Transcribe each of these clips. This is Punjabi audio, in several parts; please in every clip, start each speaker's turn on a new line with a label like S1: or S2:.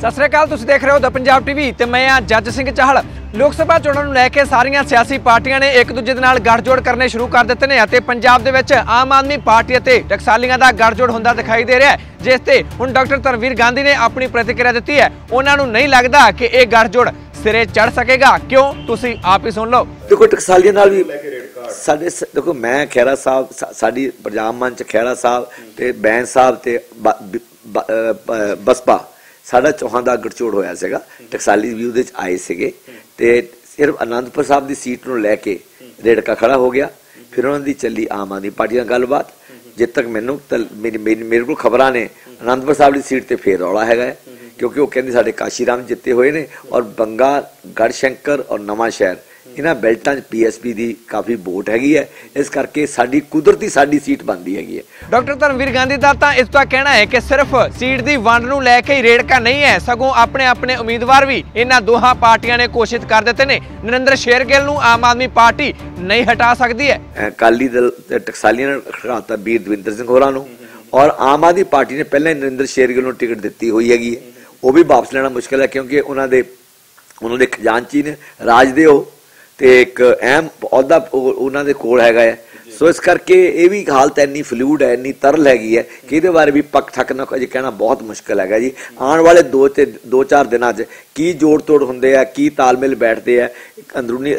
S1: ਸਤਿ ਸ੍ਰੀ ਅਕਾਲ ਤੁਸੀਂ ਦੇਖ ਰਹੇ ਹੋ ਦ ਪੰਜਾਬ ਟੀਵੀ ਤੇ ਮੈਂ ਆ ਜੱਜ ਸਿੰਘ ਚਾਹਲ। ਲੋਕ ਸਭਾ ਚੋਣਾਂ ਨੂੰ ਲੈ ਕੇ ਸਾਰੀਆਂ ਸਿਆਸੀ ਪਾਰਟੀਆਂ ਨੇ ਇੱਕ ਦੂਜੇ ਦੇ ਨਾਲ ਗੱਠਜੋੜ ਕਰਨੇ ਸ਼ੁਰੂ ਕਰ ਦਿੱਤੇ ਨੇ ਅਤੇ ਪੰਜਾਬ ਦੇ ਵਿੱਚ ਆਮ ਆਦਮੀ ਪਾਰਟੀ ਅਤੇ ਟਕਸਾਲੀਆਂ ਦਾ ਗੱਠਜੋੜ ਹੁੰਦਾ ਦਿਖਾਈ ਦੇ ਰਿਹਾ ਹੈ ਜਿਸ ਤੇ ਹੁਣ ਡਾਕਟਰ ਧਰਮਵੀਰ ਗਾਂਧੀ ਨੇ ਆਪਣੀ ਪ੍ਰਤੀਕਿਰਿਆ ਦਿੱਤੀ ਹੈ। ਉਹਨਾਂ ਨੂੰ ਨਹੀਂ ਲੱਗਦਾ ਕਿ ਇਹ ਗੱਠਜੋੜ ਸਿਰੇ ਚੜ ਸਕੇਗਾ। ਕਿਉਂ? ਤੁਸੀਂ ਆਪ ਹੀ ਸੁਣ ਲਓ।
S2: ਦੇਖੋ ਟਕਸਾਲੀਆਂ ਨਾਲ ਵੀ ਸਾਡੇ ਦੇਖੋ ਮੈਂ ਖੈਰਾ ਸਾਹਿਬ ਸਾਡੀ ਪੰਜਾਬ ਮੰਚ ਖੈਰਾ ਸਾਹਿਬ ਤੇ ਬੈਂਸ ਸਾਹਿਬ ਤੇ ਬਸਪਾ ਸਾਡਾ ਚੌਹਾਂ ਦਾ ਗੜਚੋੜ ਹੋਇਆ ਸੀਗਾ, ਟਕਸਾਲੀ ਵੀ ਉਹਦੇ ਚ ਆਏ ਸੀਗੇ। ਤੇ ਸਿਰਫ ਅਨੰਦਪੁਰ ਸਾਹਿਬ ਦੀ ਸੀਟ ਨੂੰ ਲੈ ਕੇ ਰੇੜਕਾ ਖੜਾ ਹੋ ਗਿਆ। ਫਿਰ ਉਹਨਾਂ ਦੀ ਚੱਲੀ ਆਮ ਆਦਮੀ ਪਾਰਟੀ ਨਾਲ ਗੱਲਬਾਤ। ਜਿੱਦ ਤੱਕ ਮੈਨੂੰ ਤਲ- ਮੇਰੀ, ਮੇਰੀ- ਮੇਰੇ ਕੋਲ ਖਬਰਾਂ ਨੇ, ਅਨੰਦਪੁਰ ਸਾਹਿਬ ਦੀ ਸੀਟ ਤੇ ਫੇਰ ਰੌਲਾ ਹੈਗਾ ਕਿਉਂਕਿ ਉਹ ਕਹਿੰਦੇ ਸਾਡੇ ਕਾਸ਼ੀ ਰਾਮ ਜਿੱਤੇ ਹੋਏ ਨੇ ਔਰ ਬੰਗਾ, ਗੜਸ਼ੰਕਰ ਔਰ ਨਵਾਂ ਸ਼ਹਿਰ ਇਹਨਾਂ ਬੈਲਟਾਂ 'ਚ ਪੀਐਸਪੀ ਦੀ ਕਾਫੀ ਵੋਟ ਹੈਗੀ ਹੈ। ਇਸ ਕਰਕੇ ਸਾਡੀ ਕੁਦਰਤੀ ਸਾਡੀ ਸੀਟ ਬਣਦੀ ਹੈਗੀ ਹੈ।
S1: ਡਾਕਟਰ ਧਰਮਵੀਰ ਗਾਂਧੀ ਦਾ ਤਾਂ ਇਸ ਦਾ ਕਹਿਣਾ ਹੈ ਕਿ ਸਿਰਫ ਸੀਟ ਦੀ ਵੰਡ ਨੂੰ ਲੈ ਕੇ ਹੀ ਰੇੜਕਾ ਨਹੀਂ ਹੈ ਸਗੋਂ ਆਪਣੇ ਆਪਣੇ ਉਮੀਦਵਾਰ ਵੀ ਇਹਨਾਂ ਦੋਹਾਂ ਪਾਰਟੀਆਂ ਨੇ ਘੋਸ਼ਿਤ ਕਰ ਦਿੱਤੇ ਨੇ। ਨਰਿੰਦਰ ਸ਼ੇਰਗਿੱਲ ਨੂੰ ਆਮ ਆਦਮੀ ਪਾਰਟੀ ਨਹੀਂ ਹਟਾ ਸਕਦੀ ਹੈ।
S2: ਅਕਾਲੀ ਦਲ ਟਕਸਾਲੀਆਂ ਨੇ ਖੜਾਤਾ ਵੀਰ ਦਵਿੰਦਰ ਸਿੰਘ ਹੋਰਾਂ ਨੂੰ ਔਰ ਆਮ ਆਦਮੀ ਪਾਰਟੀ ਨੇ ਪਹਿਲਾਂ ਹੀ ਨਰਿੰਦਰ ਸ਼ੇਰਗਿੱਲ ਨੂੰ ਟਿਕਟ ਦਿੱਤੀ ਹੋਈ ਹੈਗੀ ਉਹ ਵੀ ਵਾਪਸ ਲੈਣਾ ਮੁਸ਼ਕਲ ਹੈ ਕਿਉਂਕਿ ਉਹਨਾਂ ਦੇ ਉਹਨਾਂ ਦੇ ਖਜ਼ਾਨਚੀ ਨੇ ਰਾਜ ਦੇ ਉਹ ਤੇ ਇੱਕ ਅਹਿਮ ਅਹੁਦਾ ਉਹਨਾਂ ਦੇ ਕੋਲ ਹੈਗਾ ਹੈ। ਸੋ ਇਸ ਕਰਕੇ ਇਹ ਵੀ ਹਾਲਤ ਇੰਨੀ ਫਲੂਇਡ ਹੈ, ਇੰਨੀ ਤਰਲ ਹੈਗੀ ਹੈ ਕਿ ਇਹਦੇ ਬਾਰੇ ਵੀ ਪੱਕ ਠੱਕ ਨਾ ਅਜੇ ਕਹਿਣਾ ਬਹੁਤ ਮੁਸ਼ਕਲ ਹੈਗਾ ਜੀ। ਆਉਣ ਵਾਲੇ 2 ਤੇ 2-4 ਦਿਨਾਂ 'ਚ ਕੀ ਜੋੜ ਤੋੜ ਹੁੰਦੇ ਆ, ਕੀ ਤਾਲਮੇਲ ਬੈਠਦੇ ਆ, ਅੰਦਰੂਨੀ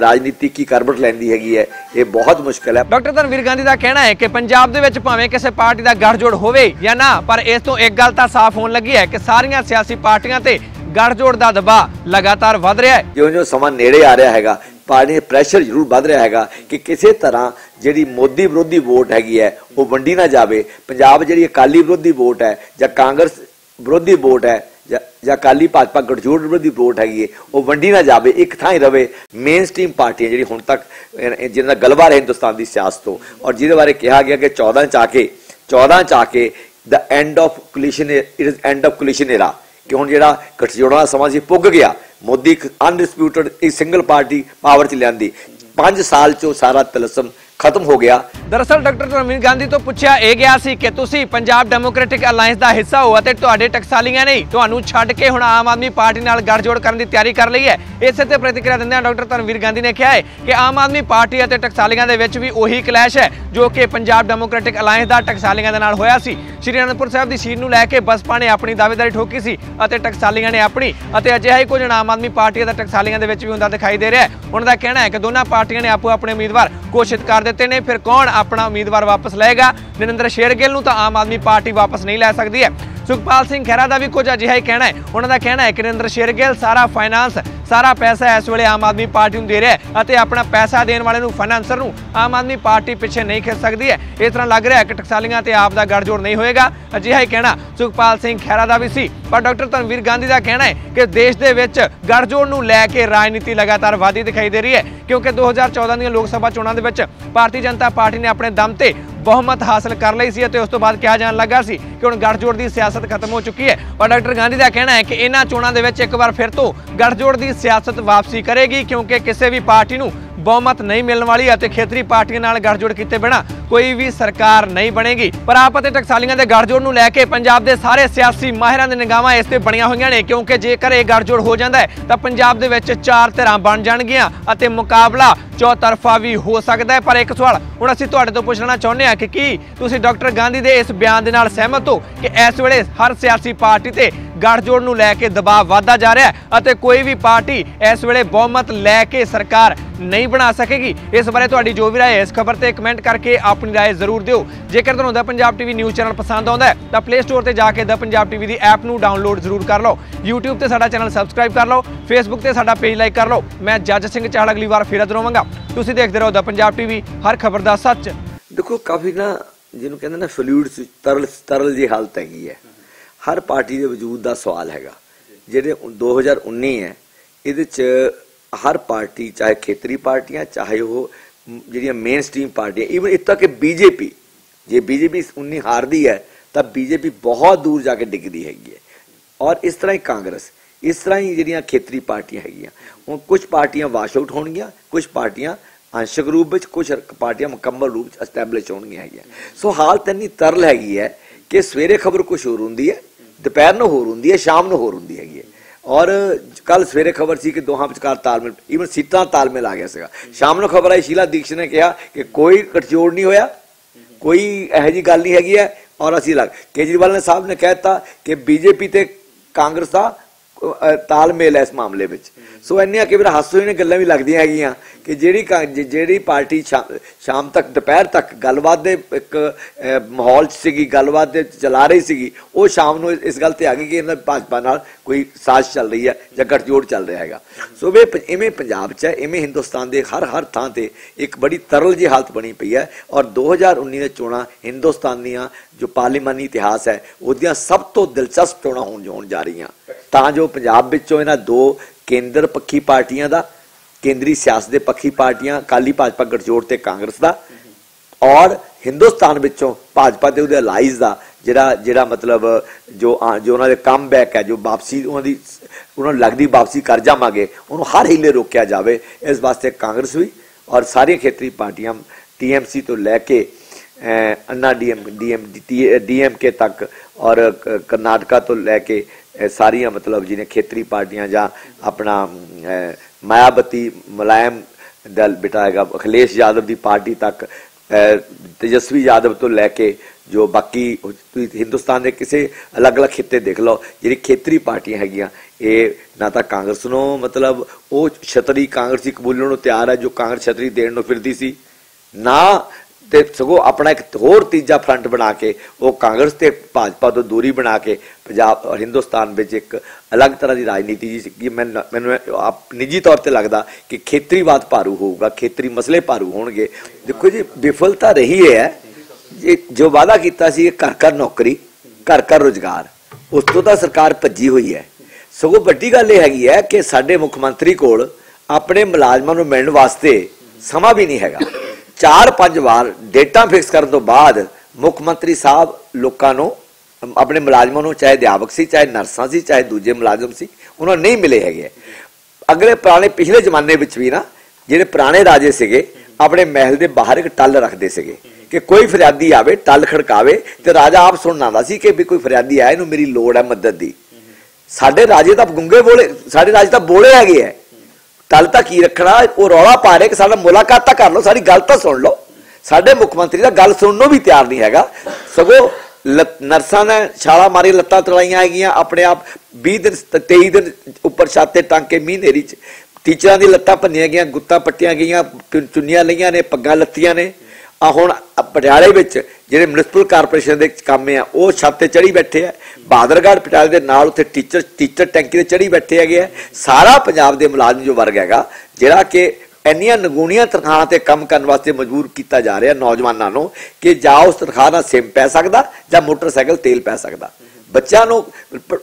S2: ਰਾਜਨੀਤੀ ਕੀ ਕਰਬਟ ਲੈਂਦੀ ਹੈਗੀ ਹੈ, ਇਹ ਬਹੁਤ ਮੁਸ਼ਕਲ ਹੈ।
S1: ਡਾਕਟਰ ਧਰਮਵੀਰ ਗਾਂਧੀ ਦਾ ਕਹਿਣਾ ਹੈ ਕਿ ਪੰਜਾਬ ਦੇ ਵਿੱਚ ਭਾਵੇਂ ਕਿਸੇ ਪਾਰਟੀ ਦਾ ਗੱਠਜੋੜ ਹੋਵੇ ਜਾਂ ਨਾ, ਪਰ ਇਸ ਤੋਂ ਇੱਕ ਗੱਲ ਤਾਂ ਸਾਫ਼ ਹੋਣ ਲੱਗੀ ਹੈ ਕਿ ਸਾਰੀਆਂ ਸਿਆਸੀ ਪਾਰਟੀਆਂ ਤੇ ਗੱਠਜੋੜ ਦਾ ਦਬਾਅ ਲਗਾਤਾਰ ਵਧ ਰਿਹਾ ਹੈ।
S2: ਜਿਉਂ ਜਿਉਂ ਸਮਾਂ ਨੇੜੇ ਆ ਰਿਹਾ ਹੈਗਾ ਪਾਰਟੀ ਦੇ ਪ੍ਰੈਸ਼ਰ ਜ਼ਰੂਰ ਵੱਧ ਰਿਹਾ ਹੈਗਾ ਕਿ ਕਿਸੇ ਤਰ੍ਹਾਂ ਜਿਹੜੀ ਮੋਦੀ ਵਿਰੋਧੀ ਵੋਟ ਹੈਗੀ ਹੈ, ਉਹ ਵੰਡੀ ਨਾ ਜਾਵੇ। ਪੰਜਾਬ ਜਿਹੜੀ ਅਕਾਲੀ ਵਿਰੋਧੀ ਵੋਟ ਹੈ ਜਾਂ ਕਾਂਗਰਸ ਵਿਰੋਧੀ ਵੋਟ ਹੈ ਜਾਂ ਜਾਂ ਅਕਾਲੀ ਭਾਜਪਾ ਗਠਜੋੜ ਵਿਰੋਧੀ ਵੋਟ ਹੈਗੀ ਹੈ, ਉਹ ਵੰਡੀ ਨਾ ਜਾਵੇ, ਇੱਕ ਥਾਂ ਹੀ ਰਵੇ। ਮੇਨ ਸਟ੍ਰੀਮ ਪਾਰਟੀਆਂ ਜਿਹੜੀ ਹੁਣ ਤੱਕ ਜਿਹਨਾਂ ਦਾ ਗਲਬਾ ਹੈ ਹਿੰਦੁਸਤਾਨ ਦੀ ਸਿਆਸਤ ਤੋਂ। ਔਰ ਜਿਹਦੇ ਬਾਰੇ ਕਿਹਾ ਗਿਆ ਕਿ 14 ਚ ਆ ਕੇ 14 ਚ ਆ ਕੇ the end of coalition it is end of coalition era ਕਿ ਹੁਣ ਜਿਹੜਾ ਗਠਜੋੜਾਂ ਦਾ ਸਮਾਂ ਸੀ, ਪੁੱਗ ਗਿਆ। ਮੋਦੀ ਅਨਡਿਸਪਿਊਟਡ ਇੱਕ ਸਿੰਗਲ ਪਾਰਟੀ ਪਾਵਰ ਚ ਲਿਆਂਦੀ। 5 ਸਾਲ ਚੋਂ ਸਾਰਾ ਤਲਸਮ ਖਤਮ ਹੋ ਗਿਆ।
S1: ਦਰਅਸਲ ਡਾਕਟਰ ਧਰਮਵੀਰ ਗਾਂਧੀ ਤੋਂ ਪੁੱਛਿਆ ਇਹ ਗਿਆ ਸੀ ਕਿ ਤੁਸੀਂ ਪੰਜਾਬ ਡੈਮੋਕ੍ਰੈਟਿਕ ਅਲਾਈਅੰਸ ਦਾ ਹਿੱਸਾ ਹੋ ਅਤੇ ਤੁਹਾਡੇ ਟਕਸਾਲੀਆਂ ਨੇ ਤੁਹਾਨੂੰ ਛੱਡ ਕੇ ਹੁਣ ਆਮ ਆਦਮੀ ਪਾਰਟੀ ਨਾਲ ਗੱਠਜੋੜ ਕਰਨ ਦੀ ਤਿਆਰੀ ਕਰ ਲਈ ਹੈ। ਇਸੇ ਤੇ ਪ੍ਰਤੀਕਿਰਿਆ ਦਿੰਦਿਆਂ ਡਾਕਟਰ ਧਰਮਵੀਰ ਗਾਂਧੀ ਨੇ ਕਿਹਾ ਹੈ ਕਿ ਆਮ ਆਦਮੀ ਪਾਰਟੀ ਅਤੇ ਟਕਸਾਲੀਆਂ ਦੇ ਵਿੱਚ ਵੀ ਉਹੀ ਕਲੈਸ਼ ਹੈ ਜੋ ਕਿ ਪੰਜਾਬ ਡੈਮੋਕ੍ਰੈਟਿਕ ਅਲਾਈਅੰਸ ਦਾ ਟਕਸਾਲੀਆਂ ਦੇ ਨਾਲ ਹੋਇਆ ਸੀ। ਸ਼੍ਰੀ ਅਨੰਦਪੁਰ ਸਾਹਿਬ ਦੀ ਸੀਟ ਨੂੰ ਲੈ ਕੇ ਬਸਪਾ ਨੇ ਆਪਣੀ ਦਾਅਵੇਦਾਰੀ ਠੋਕੀ ਸੀ ਅਤੇ ਟਕਸਾਲੀਆਂ ਨੇ ਆਪਣੀ ਅਤੇ ਅਜਿਹਾ ਹੀ ਕੁਝ ਆਮ ਆਦਮੀ ਪਾਰਟੀ ਅਤੇ ਟਕਸਾਲੀਆਂ ਦੇ ਵਿੱਚ ਵੀ ਹੁੰਦਾ ਦਿਖਾਈ ਦੇ ਰਿਹਾ ਹੈ। ਉਹਨਾਂ ਦਾ ਕਹਿਣਾ ਹੈ ਕਿ ਦੋਨਾਂ ਪਾਰਟੀਆਂ ਨੇ ਆਪੋ ਆਪਣੇ ਉਮੀਦਵਾਰ ਘੋਸ਼ਿਤ ਕਰ ਦਿੱਤੇ ਨੇ, ਫਿਰ ਕੌਣ ਆਪਣਾ ਉਮੀਦਵਾਰ ਵਾਪਸ ਲਏਗਾ? ਨਰਿੰਦਰ ਸ਼ੇਰਗਿੱਲ ਨੂੰ ਤਾਂ ਆਮ ਆਦਮੀ ਪਾਰਟੀ ਵਾਪਸ ਨਹੀਂ ਲੈ ਸਕਦੀ ਹੈ। ਸੁਖਪਾਲ ਸਿੰਘ ਖਹਿਰਾ ਦਾ ਵੀ ਕੁਝ ਅਜਿਹਾ ਹੀ ਕਹਿਣਾ ਹੈ। ਉਹਨਾਂ ਦਾ ਕਹਿਣਾ ਹੈ ਕਿ ਨਰਿੰਦਰ ਸ਼ੇਰਗਿੱਲ ਸਾਰਾ ਫਾਈਨਾਂਸ ਸਾਰਾ ਪੈਸਾ ਇਸ ਵੇਲੇ ਆਮ ਆਦਮੀ ਪਾਰਟੀ ਨੂੰ ਦੇ ਰਿਹਾ ਹੈ ਅਤੇ ਆਪਣਾ ਪੈਸਾ ਦੇਣ ਵਾਲੇ ਨੂੰ ਫਾਈਨਾਂਸਰ ਨੂੰ ਆਮ ਆਦਮੀ ਪਾਰਟੀ ਪਿੱਛੇ ਨਹੀਂ ਖਿੱਚ ਸਕਦੀ ਹੈ। ਇਸ ਤਰ੍ਹਾਂ ਲੱਗ ਰਿਹਾ ਹੈ ਕਿ ਟਕਸਾਲੀਆਂ ਤੇ ਆਪ ਦਾ ਗੜਜੋੜ ਨਹੀਂ ਹੋਏਗਾ। ਅਜਿਹਾ ਹੀ ਕਹਿਣਾ ਸੁਖਪਾਲ ਸਿੰਘ ਖਹਿਰਾ ਦਾ ਵੀ ਸੀ। ਪਰ ਡਾਕਟਰ ਧਰਮਵੀਰ ਗਾਂਧੀ ਦਾ ਕਹਿਣਾ ਹੈ ਕਿ ਦੇਸ਼ ਦੇ ਵਿੱਚ ਗੱਠਜੋੜ ਨੂੰ ਲੈ ਕੇ ਰਾਜਨੀਤੀ ਲਗਾਤਾਰ ਵਾਧੀ ਦਿਖਾਈ ਦੇ ਰਹੀ ਹੈ। ਕਿਉਂਕਿ 2014 ਦੀਆਂ ਲੋਕ ਸਭਾ ਚੋਣਾਂ ਦੇ ਵਿੱਚ ਭਾਰਤੀ ਜਨਤਾ ਪਾਰਟੀ ਨੇ ਆਪਣੇ ਦਮ ਤੇ ਬਹੁਮਤ ਹਾਸਲ ਕਰ ਲਈ ਸੀ ਅਤੇ ਉਸ ਤੋਂ ਬਾਅਦ ਕਿਹਾ ਜਾਣ ਲੱਗਾ ਸੀ ਕਿ ਹੁਣ ਗੱਠਜੋੜ ਦੀ ਸਿਆਸਤ ਖਤਮ ਹੋ ਚੁੱਕੀ ਹੈ। ਪਰ ਡਾਕਟਰ ਗਾਂਧੀ ਦਾ ਕਹਿਣਾ ਹੈ ਕਿ ਇਹਨਾਂ ਚੋਣਾਂ ਦੇ ਵਿੱਚ ਇੱਕ ਵਾਰ ਫਿਰ ਤੋਂ ਗੱਠਜੋੜ ਦੀ ਸਿਆਸਤ ਵਾਪਸੀ ਕਰੇਗੀ ਕਿਉਂਕਿ ਕਿਸੇ ਵੀ ਪਾਰਟੀ ਨੂੰ ਬਹੁਮਤ ਨਹੀਂ ਮਿਲਣ ਵਾਲੀ ਅਤੇ ਖੇਤਰੀ ਪਾਰਟੀਆਂ ਨਾਲ ਗੱਠਜੋੜ ਕੀਤੇ ਬਿਨਾ ਕੋਈ ਵੀ ਸਰਕਾਰ ਨਹੀਂ ਬਣੇਗੀ। ਪਰ ਆਪ ਅਤੇ ਟਕਸਾਲੀਆਂ ਦੇ ਗੱਠਜੋੜ ਨੂੰ ਲੈ ਕੇ ਪੰਜਾਬ ਦੇ ਸਾਰੇ ਸਿਆਸੀ ਮਾਹਿਰਾਂ ਦੇ ਨਿਗਾਹਾਂ ਇਸ ਤੇ ਬਣੀਆਂ ਹੋਈਆਂ ਨੇ, ਕਿਉਂਕਿ ਜੇਕਰ ਇਹ ਗੱਠਜੋੜ ਹੋ ਜਾਂਦਾ ਹੈ, ਤਾਂ ਪੰਜਾਬ ਦੇ ਵਿੱਚ ਚਾਰ ਧਿਰਾਂ ਬਣ ਜਾਣਗੀਆਂ ਅਤੇ ਮੁਕਾਬਲਾ ਚੌਤਰਫਾ ਵੀ ਹੋ ਸਕਦਾ ਹੈ। ਪਰ ਇੱਕ ਸਵਾਲ, ਹੁਣ ਅਸੀਂ ਤੁਹਾਡੇ ਤੋਂ ਪੁੱਛਣਾ ਚਾਹੁੰਦੇ ਹਾਂ ਕਿ ਕੀ ਤੁਸੀਂ ਡਾਕਟਰ ਗਾਂਧੀ ਦੇ ਇਸ ਬਿਆਨ ਦੇ ਨਾਲ ਸਹਿਮਤ ਹੋ ਕਿ ਇਸ ਵੇਲੇ ਹਰ ਸਿਆਸੀ ਪਾਰਟੀ ਤੇ ਗੱਠਜੋੜ ਨੂੰ ਲੈ ਕੇ ਦਬਾਅ ਵਧਦਾ ਜਾ ਰਿਹਾ ਹੈ ਅਤੇ ਕੋਈ ਵੀ ਪਾਰਟੀ ਇਸ ਵੇਲੇ ਬਹੁਮਤ ਲੈ ਕੇ ਸਰਕਾਰ ਨਹੀਂ ਬਣਾ ਸਕੇਗੀ। ਇਸ ਬਾਰੇ ਤੁਹਾਡੀ ਜੋ ਵੀ ਰਾਏ ਹੈ, ਇਸ ਖਬਰ ਤੇ ਕਮੈਂਟ ਕਰਕੇ ਆਪਣੀ ਰਾਏ ਜ਼ਰੂਰ ਦਿਓ। ਜੇਕਰ ਤੁਹਾਨੂੰ the Punjab TV news channel ਪਸੰਦ ਆਉਂਦਾ ਹੈ, ਤਾਂ ਪਲੇ ਸਟੋਰ ਤੇ ਜਾ ਕੇ ਦਾ ਪੰਜਾਬ ਟੀਵੀ ਦੀ ਐਪ ਨੂੰ ਡਾਊਨਲੋਡ ਜ਼ਰੂਰ ਕਰ ਲਓ। YouTube ਤੇ ਸਾਡਾ ਚੈਨਲ ਸਬਸਕ੍ਰਾਈਬ ਕਰ ਲਓ, Facebook ਤੇ ਸਾਡਾ ਪੇਜ ਲਾਈਕ ਕਰ ਲਓ। ਮੈਂ ਜੱਜ ਸਿੰਘ ਚਾਹਲ ਅਗਲੀ ਵਾਰ ਫਿਰ ਹਾਜ਼ਰ ਤੁਸੀਂ ਦੇਖਦੇ ਰਹੋ ਦਾ ਪੰਜਾਬ ਟੀਵੀ ਹਰ ਖਬਰ ਦਾ ਸੱਚ।
S2: ਦੇਖੋ, ਕਾਫੀ ਨਾ ਜਿਹਨੂੰ ਕਹਿੰਦੇ ਨਾ ਫਲੂਇਡ ਤਰਲ ਤਰਲ ਜੀ ਹਾਲਤ ਹੈਗੀ ਹੈ। ਹਰ ਪਾਰਟੀ ਦੇ ਵਜੂਦ ਦਾ ਸਵਾਲ ਹੈਗਾ। ਜਿਹੜੇ 2019 ਹੈ, ਇਹਦੇ ਚ ਹਰ ਪਾਰਟੀ, ਚਾਹੇ ਖੇਤਰੀ ਪਾਰਟੀਆਂ, ਚਾਹੇ ਉਹ ਜਿਹੜੀਆਂ ਮੇਨ ਸਟ੍ਰੀਮ ਪਾਰਟੀਆਂ ਈਵਨ ਇੱਥੇ ਤੱਕ ਕਿ ਬੀਜੇਪੀ, ਜੇ ਬੀਜੇਪੀ 19 ਹਾਰਦੀ ਹੈ, ਤਾਂ ਬੀਜੇਪੀ ਬਹੁਤ ਦੂਰ ਜਾ ਕੇ ਡਿੱਗਦੀ ਹੈਗੀ ਹੈ। ਔਰ ਇਸ ਤਰ੍ਹਾਂ ਹੀ ਕਾਂਗਰਸ, ਇਸ ਤਰ੍ਹਾਂ ਹੀ ਜਿਹੜੀਆਂ ਖੇਤਰੀ ਪਾਰਟੀਆਂ ਹੈਗੀਆਂ ਉਹ ਕੁਝ ਪਾਰਟੀਆਂ ਵਾਸ਼ ਆਊਟ ਹੋਣਗੀਆਂ ਕੁਝ ਪਾਰਟੀਆਂ ਅੰਸ਼ਕ ਰੂਪ ਵਿੱਚ ਕੁਝ ਪਾਰਟੀਆਂ ਮੁਕੰਮਲ ਰੂਪ ਵਿੱਚ ਐਸਟੈਬਲਿਸ਼ ਹੋਣਗੀਆਂ ਹੈਗੀਆਂ। ਸੋ ਹਾਲਤ ਇੰਨੀ ਤਰਲ ਹੈਗੀ ਹੈ ਕਿ ਸਵੇਰੇ ਖਬਰ ਕੁਝ ਹੋਰ ਹੁੰਦੀ ਹੈ ਦੁਪਹਿਰ ਨੂੰ ਹੋਰ ਹੁੰਦੀ ਹੈ, ਸ਼ਾਮ ਨੂੰ ਹੋਰ ਹੁੰਦੀ ਹੈਗੀ ਹੈ। ਔਰ ਕੱਲ ਸਵੇਰੇ ਖਬਰ ਸੀ ਕਿ ਦੋਹਾਂ ਵਿਚਕਾਰ ਤਾਲਮੇਲ ਈਵਨ ਸੀਟਾਂ ਤਾਲਮੇਲ ਆ ਗਿਆ ਸੀਗਾ। ਸ਼ਾਮ ਨੂੰ ਖਬਰ ਆਈ, ਸ਼ੀਲਾ ਦੀਕਸ਼ਤ ਨੇ ਕਿਹਾ ਕਿ ਕੋਈ ਕਟਜੋੜ ਨਹੀਂ ਹੋਇਆ, ਕੋਈ ਇਹੋ ਜੀ ਗੱਲ ਨਹੀਂ ਹੈਗੀ ਹੈ, ਔਰ ਅਸੀਂ ਲੱਗ ਕੇਜਰੀਵਾਲ ਨੇ ਸਾਹਿਬ ਨੇ ਕਹਿਤਾ ਕਿ ਬੀਜੇਪੀ ਤੇ ਕਾਂਗਰਸ ਦਾ ਤਾਲਮੇਲ ਹੈ ਇਸ ਮਾਮਲੇ ਵਿੱਚ। ਸੋ ਇੰਨੀਆਂ ਕਿ ਵੀਰ ਹਾਸੋ ਨੇ ਗੱਲਾਂ ਵੀ ਲੱਗਦੀਆਂ ਹੈਗੀਆਂ ਕਿ ਜਿਹੜੀ ਕਾਂ- ਜਿਹੜੀ ਪਾਰਟੀ ਸ਼ਾ- ਸ਼ਾਮ ਤੱਕ, ਦੁਪਹਿਰ ਤੱਕ ਗੱਲਬਾਤ ਦੇ ਇੱਕ ਮਾਹੌਲ 'ਚ ਸੀਗੀ, ਗੱਲਬਾਤ ਦੇ ਚਲਾ ਰਹੀ ਸੀਗੀ, ਉਹ ਸ਼ਾਮ ਨੂੰ ਇਸ ਗੱਲ ਤੇ ਆ ਗਈ ਕਿ ਇਹਨਾਂ ਭਾਜਪਾ ਨਾਲ ਕੋਈ ਸਾਜ ਚੱਲ ਰਹੀ ਹੈ ਜਾਂ ਗੱਠਜੋੜ ਚੱਲ ਰਿਹਾ ਹੈਗਾ। ਸੋ ਵੇ ਪ- ਇਵੇਂ ਪੰਜਾਬ 'ਚ ਹੈ, ਇਵੇਂ ਹਿੰਦੁਸਤਾਨ ਦੇ ਹਰ ਹਰ ਥਾਂ ਤੇ ਇੱਕ ਬੜੀ ਤਰਲ ਜਿਹੀ ਹਾਲਤ ਬਣੀ ਪਈ ਹੈ ਔਰ 2019 ਦੇ ਚੋਣਾਂ ਹਿੰਦੁਸਤਾਨ ਦੀਆਂ ਜੋ ਪਾਰਲੀਮਾਨੀ ਇਤਿਹਾਸ ਹੈ, ਉਹਦੀਆਂ ਸਭ ਤੋਂ ਦਿਲਚਸਪ ਚੋਣਾਂ ਹੋਣ ਹੋਣ ਜਾ ਰਹੀਆਂ। ਤਾਂ ਜੋ ਪੰਜਾਬ ਵਿੱਚੋਂ ਇਹਨਾਂ ਦੋ ਕੇਂਦਰ ਪੱਖੀ ਪਾਰਟੀਆਂ ਦਾ, ਕੇਂਦਰੀ ਸਿਆਸਤ ਦੇ ਪੱਖੀ ਪਾਰਟੀਆਂ, ਅਕਾਲੀ ਭਾਜਪਾ ਗੱਠਜੋੜ ਤੇ ਕਾਂਗਰਸ ਦਾ ਔਰ ਹਿੰਦੁਸਤਾਨ ਵਿੱਚੋਂ ਭਾਜਪਾ ਦੇ ਉਹਦੇ ਅਲਾਈਜ਼ ਦਾ ਜਿਹੜਾ ਜਿਹੜਾ ਮਤਲਬ ਜੋ ਆ- ਜੋ ਉਹਨਾਂ ਦੇ ਕਮਬੈਕ ਹੈ ਜੋ ਵਾਪਸੀ ਉਹਨਾਂ ਦੀ ਉਹਨਾਂ ਨੂੰ ਲੱਗਦੀ ਵਾਪਸੀ ਕਰ ਜਾਵਾਂਗੇ ਉਹਨੂੰ ਹਰ ਹੀਲੇ ਰੋਕਿਆ ਜਾਵੇ ਇਸ ਵਾਸਤੇ ਕਾਂਗਰਸ ਵੀ ਔਰ ਸਾਰੀਆਂ ਖੇਤਰੀ ਪਾਰਟੀਆਂ ਟੀਐਮਸੀ ਤੋਂ ਲੈ ਕੇ ਅਹ, ਅੰਨਾ ਡੀਐਮ ਡੀਐਮ ਡੀਐਮਕੇ ਤੱਕ ਔਰ ਕਰਨਾਟਕਾ ਤੋਂ ਲੈ ਕੇ ਸਾਰੀਆਂ ਮਤਲਬ ਜਿਹਨੇ ਖੇਤਰੀ ਪਾਰਟੀਆਂ ਜਾਂ ਆਪਣਾ ਅਹ, ਮਾਇਆਵਤੀ ਮੁਲਾਇਮ ਦਲ ਬਿਟਾ ਹੈਗਾ ਅਖਿਲੇਸ਼ ਯਾਦਵ ਦੀ ਪਾਰਟੀ ਤੱਕ ਤੇਜਸਵੀ ਯਾਦਵ ਤੋਂ ਲੈ ਕੇ ਜੋ ਬਾਕੀ ਤੁਸੀਂ ਹਿੰਦੁਸਤਾਨ ਦੇ ਕਿਸੇ ਅਲੱਗ-ਅਲੱਗ ਖਿੱਤੇ ਦੇਖ ਲਓ, ਜਿਹੜੀ ਖੇਤਰੀ ਪਾਰਟੀਆਂ ਹੈਗੀਆਂ, ਇਹ ਨਾ ਤਾਂ ਕਾਂਗਰਸ ਨੂੰ ਮਤਲਬ ਉਹ ਛਤਰੀ ਕਾਂਗਰਸੀ ਕਬੂਲਣ ਨੂੰ ਤਿਆਰ ਹੈ ਜੋ ਕਾਂਗਰਸ ਛਤਰੀ ਦੇਣ ਨੂੰ ਫਿਰਦੀ ਸੀ। ਨਾ ਤੇ ਸਗੋਂ ਆਪਣਾ ਇੱਕ ਹੋਰ ਤੀਜਾ ਫਰੰਟ ਬਣਾ ਕੇ, ਉਹ ਕਾਂਗਰਸ ਤੇ ਭਾਜਪਾ ਤੋਂ ਦੂਰੀ ਬਣਾ ਕੇ, ਪੰਜਾਬ ਔਰ ਹਿੰਦੁਸਤਾਨ ਵਿੱਚ ਇੱਕ ਅਲੱਗ ਤਰ੍ਹਾਂ ਦੀ ਰਾਜਨੀਤੀ ਜੀ ਕਿ ਮੈਨੂੰ ਮੈਨੂੰ ਆਪ ਨਿੱਜੀ ਤੌਰ ਤੇ ਲੱਗਦਾ ਕਿ ਖੇਤਰੀਵਾਦ ਭਾਰੂ ਹੋਊਗਾ, ਖੇਤਰੀ ਮਸਲੇ ਭਾਰੂ ਹੋਣਗੇ। ਦੇਖੋ ਜੀ, ਵਿਫਲਤਾ ਰਹੀ ਹੈ। ਜੋ ਵਾਦਾ ਕੀਤਾ ਸੀ ਘਰ ਘਰ ਨੌਕਰੀ, ਘਰ ਘਰ ਰੋਜ਼ਗਾਰ, ਉਸ ਤੋਂ ਤਾਂ ਸਰਕਾਰ ਭੱਜੀ ਹੋਈ ਹੈ। ਸਗੋਂ ਵੱਡੀ ਗੱਲ ਇਹ ਹੈਗੀ ਹੈ ਕਿ ਸਾਡੇ ਮੁੱਖ ਮੰਤਰੀ ਕੋਲ ਆਪਣੇ ਮੁਲਾਜ਼ਮਾਂ ਨੂੰ ਮਿਲਣ ਵਾਸਤੇ ਸਮਾਂ ਵੀ ਨਹੀਂ ਹੈਗਾ। ਚਾਰ ਪੰਜ ਵਾਰ ਡੇਟਾ ਫਿਕਸ ਕਰਨ ਤੋਂ ਬਾਅਦ ਮੁੱਖ ਮੰਤਰੀ ਸਾਹਿਬ ਲੋਕਾਂ ਨੂੰ, ਆਪਣੇ ਮੁਲਾਜ਼ਮਾਂ ਨੂੰ, ਚਾਹੇ ਅਧਿਆਪਕ ਸੀ, ਚਾਹੇ ਨਰਸਾਂ ਸੀ, ਚਾਹੇ ਦੂਜੇ ਮੁਲਾਜ਼ਮ ਸੀ, ਉਹਨਾਂ ਨੂੰ ਨਹੀਂ ਮਿਲੇ ਹੈਗੇ ਅਗਲੇ ਪੁਰਾਣੇ ਪਿਛਲੇ ਜ਼ਮਾਨੇ ਵਿੱਚ ਵੀ ਨਾ, ਜਿਹੜੇ ਪੁਰਾਣੇ ਰਾਜੇ ਸੀਗੇ, ਆਪਣੇ ਮਹਿਲ ਦੇ ਬਾਹਰ ਇੱਕ ਟੱਲ ਰੱਖਦੇ ਸੀਗੇ। ਕਿ ਕੋਈ ਫਰਿਆਦੀ ਆਵੇ ਟੱਲ ਖੜਕਾਵੇ ਤੇ ਰਾਜਾ ਆਪ ਸੁਣਨ ਆਉਂਦਾ ਸੀ ਕਿ ਵੀ ਕੋਈ ਫਰਿਆਦੀ ਆਇਆ, ਇਹਨੂੰ ਮੇਰੀ ਲੋੜ ਹੈ ਮਦਦ ਦੀ। ਸਾਡੇ ਰਾਜੇ ਤਾਂ ਗੁੰਗੇ ਬੋਲੇ, ਸਾਡੇ ਰਾਜ ਤਾਂ ਬੋਲੇ ਹੈਗੇ ਐ। ਟੱਲ ਤਾਂ ਕੀ ਰੱਖਣਾ, ਉਹ ਰੌਲਾ ਪਾ ਰਹੇ ਕਿ ਸਾਡਾ ਮੁਲਾਕਾਤ ਤਾਂ ਕਰ ਲਓ, ਸਾਡੀ ਗੱਲ ਤਾਂ ਸੁਣ ਲਓ। ਸਾਡੇ ਮੁੱਖ ਮੰਤਰੀ ਦਾ ਗੱਲ ਸੁਣਨ ਨੂੰ ਵੀ ਤਿਆਰ ਨਹੀਂ ਹੈਗਾ। ਸਗੋਂ ਲੱਤ- ਨਰਸਾਂ ਨੇ ਛਾਲਾ ਮਾਰੀ, ਲੱਤਾਂ ਤੜਾਈਆਂ ਹੈਗੀਆਂ ਆਪਣੇ ਆਪ। 20 ਦਿਨ 23 ਦਿਨ ਉੱਪਰ ਛੱਤ ਤੇ ਟੰਗ ਮੀਂਹ ਨੇਰੀ ਚ। ਟੀਚਰਾਂ ਦੀ ਲੱਤਾਂ ਭੰਨੀਆਂ ਗਈਆਂ, ਗੁੱਤਾਂ ਪੱਟੀਆਂ ਗਈਆਂ ਚੁੰਨੀਆਂ ਲਈਆਂ ਨੇ, ਪੱਗਾਂ ਲੱਤੀਆਂ ਨੇ। ਆ ਹੁਣ ਪਟਿਆਲੇ ਵਿੱਚ ਜਿਹੜੇ ਮਿਊਨਿਸਪਲ ਕਾਰਪੋਰੇਸ਼ਨ ਦੇ ਕੰਮ ਆ, ਉਹ ਛੱਤ ਤੇ ਚੜੀ ਬੈਠੇ ਆ। ਬਹਾਦਰਗੜ੍ਹ ਪਟਿਆਲੇ ਦੇ ਨਾਲ ਉੱਥੇ ਟੀਚਰ ਟੀਚਰ ਟੈਂਕੀ ਤੇ ਚੜੀ ਬੈਠੇ ਹੈਗੇ ਆ। ਸਾਰਾ ਪੰਜਾਬ ਦੇ ਮੁਲਾਜ਼ਮ ਜੋ ਵਰਗ ਹੈਗਾ, ਜਿਹੜਾ ਕਿ ਇੰਨੀਆਂ ਨਗੂਣੀਆਂ ਤਨਖਾਹਾਂ ਤੇ ਕੰਮ ਕਰਨ ਵਾਸਤੇ ਮਜਬੂਰ ਕੀਤਾ ਜਾ ਰਿਹਾ ਨੌਜਵਾਨਾਂ ਨੂੰ ਕਿ ਜਾਂ ਉਸ ਤਨਖਾਹ ਨਾਲ ਸਿਮ ਪੈ ਸਕਦਾ ਜਾਂ ਮੋਟਰਸਾਈਕਲ ਤੇਲ ਪੈ ਸਕਦਾ। ਬੱਚਿਆਂ ਨੂੰ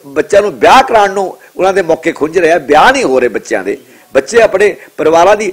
S2: ਬੱਚਿਆਂ ਨੂੰ ਵਿਆਹ ਕਰਾਉਣ ਨੂੰ ਉਹਨਾਂ ਦੇ ਮੌਕੇ ਖੁੰਝ ਰਿਹਾ, ਵਿਆਹ ਨਹੀਂ ਹੋ ਰਹੇ ਬੱਚਿਆਂ ਦੇ। ਬੱਚੇ ਆਪਣੇ ਪਰਿਵਾਰਾਂ ਦੀ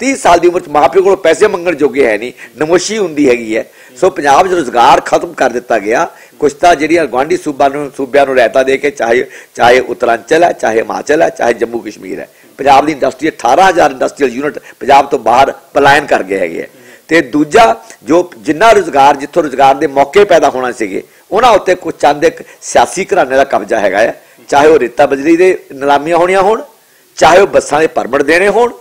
S2: 30 ਸਾਲ ਦੀ ਉਮਰ ਚ ਮਾਪਿਓ ਕੋਲ ਪੈਸੇ ਮੰਗਣ ਜੋਗੇ ਹੈ ਨਹੀਂ, ਨਮੋਸ਼ੀ ਹੁੰਦੀ ਹੈਗੀ ਹੈ। ਸੋ ਪੰਜਾਬ 'ਚ ਰੋਜ਼ਗਾਰ ਖਤਮ ਕਰ ਦਿੱਤਾ ਗਿਆ। ਕੁਛ ਤਾਂ ਜਿਹੜੀਆਂ ਗਵਾਂਢੀ ਸੂਬਾ ਨੂੰ, ਸੂਬਿਆਂ ਨੂੰ ਰਹਿਤਾ ਦੇ ਕੇ ਚਾਹੇ ਚਾਹੇ ਉੱਤਰਾਂਚਲ ਹੈ, ਚਾਹੇ ਹਿਮਾਚਲ ਹੈ, ਚਾਹੇ ਜੰਮੂ ਕਸ਼ਮੀਰ ਹੈ। ਪੰਜਾਬ ਦੀ ਇੰਡਸਟਰੀ 18000 ਇੰਡਸਟਰੀਅਲ ਯੂਨਿਟ ਪੰਜਾਬ ਤੋਂ ਬਾਹਰ ਪਲਾਇਨ ਕਰ ਗਏ ਹੈਗੇ ਹੈ। ਤੇ ਦੂਜਾ, ਜੋ ਜਿੰਨਾ ਰੋਜ਼ਗਾਰ, ਜਿੱਥੋਂ ਰੋਜ਼ਗਾਰ ਦੇ ਮੌਕੇ ਪੈਦਾ ਹੋਣਾ ਸੀਗੇ, ਉਹਨਾਂ ਉੱਤੇ ਕੁਝ ਚੰਦ ਇੱਕ ਸਿਆਸੀ ਘਰਾਣੇ ਦਾ ਕਬਜ਼ਾ ਹੈਗਾ ਹੈ। ਚਾਹੇ ਉਹ ਰੇਤਾ ਬਜਰੀ ਦੇ ਨਿਲਾਮੀਆਂ ਹੋਣੀਆਂ ਹੋਣ ਚਾਹੇ ਉਹ ਬੱਸਾਂ ਦੇ ਪਰਮਿਟ ਦੇਣੇ ਹੋਣ,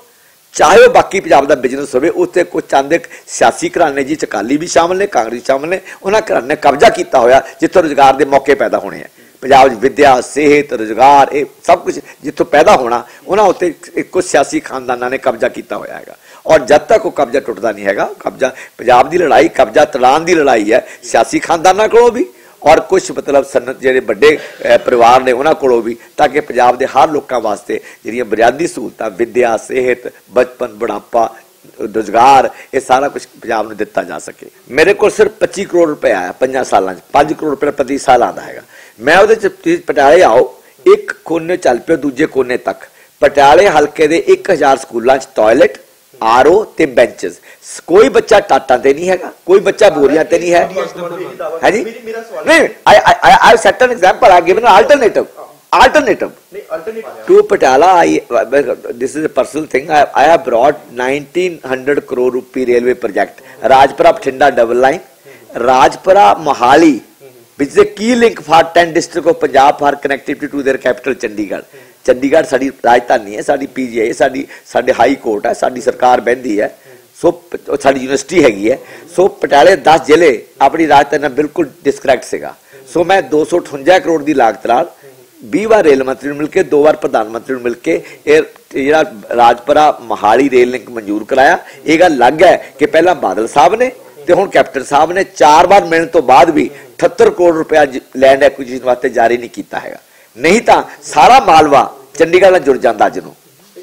S2: ਚਾਹੇ ਉਹ ਬਾਕੀ ਪੰਜਾਬ ਦਾ ਬਿਜ਼ਨਸ ਹੋਵੇ ਉੱਤੇ ਕੁਝ ਚੰਦ ਸਿਆਸੀ ਘਰਾਣੇ ਜੀ, ਚਕਾਲੀ ਵੀ ਸ਼ਾਮਲ ਨੇ, ਕਾਂਗਰਸ ਸ਼ਾਮਲ ਨੇ, ਉਹਨਾਂ ਘਰਾਣੇ ਨੇ ਕਬਜ਼ਾ ਕੀਤਾ ਹੋਇਆ, ਜਿੱਥੋਂ ਰੋਜ਼ਗਾਰ ਦੇ ਮੌਕੇ ਪੈਦਾ ਹੋਣੇ ਆ। ਪੰਜਾਬ 'ਚ ਵਿਦਿਆ, ਸਿਹਤ, ਰੋਜ਼ਗਾਰ, ਇਹ ਸਭ ਕੁਝ ਜਿੱਥੋਂ ਪੈਦਾ ਹੋਣਾ, ਉਹਨਾਂ ਉੱਤੇ ਇੱਕ ਕੁਝ ਸਿਆਸੀ ਖਾਨਦਾਨਾਂ ਨੇ ਕਬਜ਼ਾ ਕੀਤਾ ਹੋਇਆ ਹੈਗਾ। ਔਰ ਜਦ ਤੱਕ ਉਹ ਕਬਜ਼ਾ ਟੁੱਟਦਾ ਨਹੀਂ ਹੈਗਾ, ਕਬਜ਼ਾ ਪੰਜਾਬ ਦੀ ਲੜਾਈ, ਕਬਜ਼ਾ ਤੜਾਉਣ ਦੀ ਲੜਾਈ ਹੈ, ਸਿਆਸੀ ਖਾਨਦਾਨਾਂ ਕੋਲੋਂ ਵੀ ਔਰ ਕੁਝ ਮਤਲਬ ਸਨਤ ਜਿਹੜੇ ਵੱਡੇ ਪਰਿਵਾਰ ਨੇ ਉਹਨਾਂ ਕੋਲੋਂ ਵੀ, ਤਾਂ ਕਿ ਪੰਜਾਬ ਦੇ ਹਰ ਲੋਕਾਂ ਵਾਸਤੇ ਜਿਹੜੀਆਂ ਬੁਨਿਆਦੀ ਸਹੂਲਤਾਂ, ਵਿਦਿਆ, ਸਿਹਤ, ਬਚਪਨ, ਬੁਢਾਪਾ, ਰੋਜ਼ਗਾਰ, ਇਹ ਸਾਰਾ ਕੁਝ ਪੰਜਾਬ ਨੂੰ ਦਿੱਤਾ ਜਾ ਸਕੇ। ਮੇਰੇ ਕੋਲ ਸਿਰਫ 25 ਕਰੋੜ ਰੁਪਏ ਆਇਆ 5 ਸਾਲਾਂ 'ਚ। 5 ਕਰੋੜ ਰੁਪਏ ਪ੍ਰਤੀ ਸਾਲ ਆਉਂਦਾ ਹੈਗਾ। ਮੈਂ ਉਹਦੇ 'ਚ ਤੁਸੀਂ ਪਟਿਆਲੇ ਆਓ, ਇੱਕ ਕੋਨੇ ਚੱਲ ਪਿਓ ਦੂਜੇ ਕੋਨੇ ਤੱਕ। ਪਟਿਆਲੇ ਹਲਕੇ ਦੇ 1000 ਸਕੂਲਾਂ 'ਚ ਟਾਇਲਟ ਆਰਓ ਤੇ ਬੈਂਚਸ ਕੋਈ ਬੱਚਾ ਟਾਟਾਂ ਤੇ ਨਹੀਂ ਹੈਗਾ ਕੋਈ ਬੱਚਾ ਬੋਰੀਆਂ ਤੇ ਨਹੀਂ ਹੈ ਹੈ ਜੀ ਨਹੀਂ I I I set an example I given alternative alternative to Patala, I, this is a personal thing. I, I have brought 1900 crore rupee railway project. Rajpura Bhatinda double line, Rajpura Mohali which is a key link for 10 district of Punjab for connectivity to their capital Chandigarh Chandigarh ਸਾਡੀ ਰਾਜਧਾਨੀ ਹੈ, ਸਾਡੀ ਪੀਜੀਆਈ ਸਾਡੀ, ਸਾਡੇ ਹਾਈ ਕੋਰਟ ਹੈ, ਸਾਡੀ ਸਰਕਾਰ ਬਹਿੰਦੀ ਹੈ। ਸੋ ਪ- ਸਾਡੀ ਯੂਨੀਵਰਸਿਟੀ ਹੈਗੀ ਹੈ। ਸੋ ਪਟਿਆਲੇ 10 ਜ਼ਿਲ੍ਹੇ ਆਪਣੀ ਰਾਜਧਾਨੀ ਨਾਲ ਬਿਲਕੁਲ ਡਿਸਕਰੈਕਟ ਸੀਗਾ। ਸੋ ਮੈਂ 258 ਕਰੋੜ ਦੀ ਲਾਗਤ ਨਾਲ 20 ਵਾਰ ਰੇਲ ਮੰਤਰੀ ਨੂੰ ਮਿਲ ਕੇ, ਦੋ ਵਾਰ ਪ੍ਰਧਾਨ ਮੰਤਰੀ ਨੂੰ ਮਿਲ ਕੇ ਇਹ ਜਿਹੜਾ ਰਾਜਪੁਰਾ ਮਹਾਲੀ ਰੇਲ ਲਿੰਕ ਮਨਜ਼ੂਰ ਕਰਾਇਆ। ਇਹ ਗੱਲ ਲੱਗ ਹੈ ਕਿ ਪਹਿਲਾਂ ਬਾਦਲ ਸਾਹਿਬ ਨੇ ਤੇ ਹੁਣ ਕੈਪਟਨ ਸਾਹਿਬ ਨੇ ਚਾਰ ਵਾਰ ਮਿਲਣ ਤੋਂ ਬਾਅਦ ਵੀ 78 ਕਰੋੜ ਰੁਪਇਆ ਲੈਂਡ ਐਕੁਜੀਸ਼ਨ ਵਾਸਤੇ ਜਾਰੀ ਨਹੀਂ ਕੀਤਾ ਹੈਗਾ। ਨਹੀਂ ਤਾਂ ਸਾਰਾ ਮਾਲਵਾ ਚੰਡੀਗੜ੍ਹ ਨਾਲ ਜੁੜ ਜਾਂਦਾ ਅੱਜ ਨੂੰ।